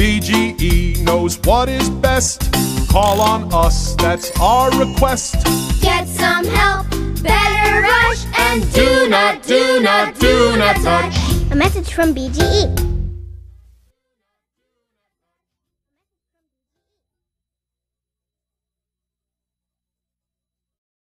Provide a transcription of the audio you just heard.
BGE knows what is best. Call on us, that's our request. Get some help, better rush, and do not, do not, do not touch. A message from BGE.